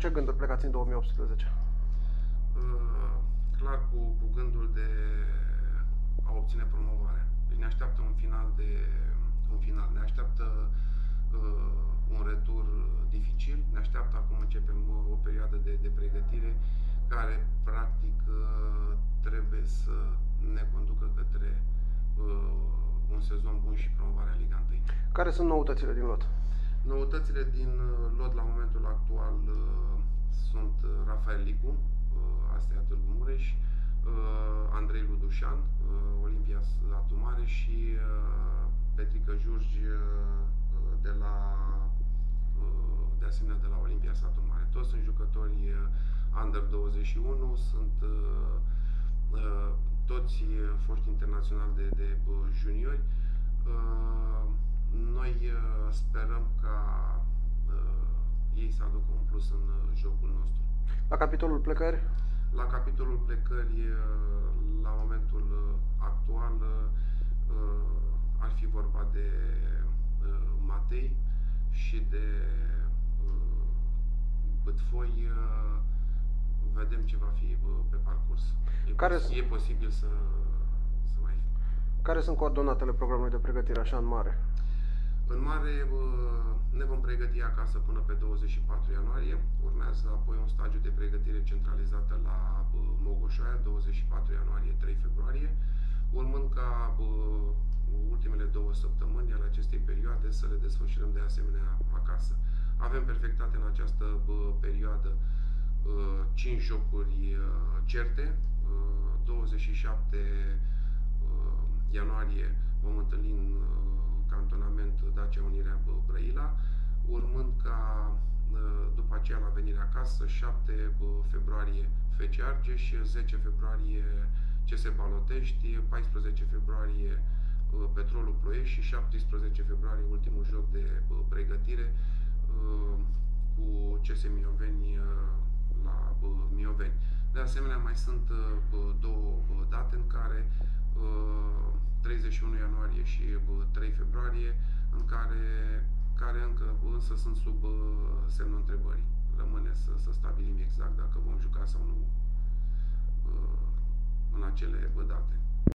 ce gânduri plecați în 2018? Uh, clar cu, cu gândul de a obține promovarea. Deci ne așteaptă un final de un final. Ne așteaptă uh, un retur dificil. Ne așteaptă acum începem uh, o perioadă de, de pregătire care practic uh, trebuie să ne conducă către uh, un sezon bun și promovarea Liga 1. Care sunt noutățile din lot? Noutățile din uh, lot la momentul actual uh, sunt uh, Rafael Licu, uh, astea Târgu Mureș, uh, Andrei Ludușan, uh, Olimpia Satu Mare și uh, Petrică Jurgi uh, de la uh, de asemenea de la Olimpia Satu Mare. Toți sunt jucători uh, under 21, sunt uh, uh, toți uh, foști internaționali de, de uh, juniori. Uh, noi uh, sperăm ca uh, ei să aducă un plus în uh, jocul nostru. La capitolul plecări? La capitolul plecări, uh, la momentul uh, actual, uh, ar fi vorba de uh, Matei și de uh, Bătfoi. uh, Vedem ce va fi uh, pe parcurs. E, Care pos- sunt- e posibil să, să mai fie. Care sunt coordonatele programului de pregătire așa în mare? În mare bă, ne vom pregăti acasă până pe 24 ianuarie. Urmează apoi un stagiu de pregătire centralizată la bă, Mogoșoaia, 24 ianuarie, 3 februarie, urmând ca bă, ultimele două săptămâni ale acestei perioade să le desfășurăm de asemenea acasă. Avem perfectate în această bă, perioadă 5 jocuri uh, certe, uh, 27 uh, ianuarie vom întâlni în uh, cantonament Dacia Unirea Bă, Brăila, venire acasă, 7 bă, februarie FC Argeș, 10 februarie CS Balotești, 14 februarie uh, Petrolul Ploiești și 17 februarie ultimul joc de bă, pregătire uh, cu CS Mioveni uh, la bă, Mioveni. De asemenea, mai sunt uh, bă, două bă, date în care uh, 31 ianuarie și bă, 3 februarie, în care, care încă însă sunt sub uh, semnul întrebării. Rămâne să, să stabilim exact dacă vom juca sau nu uh, în acele bă, date.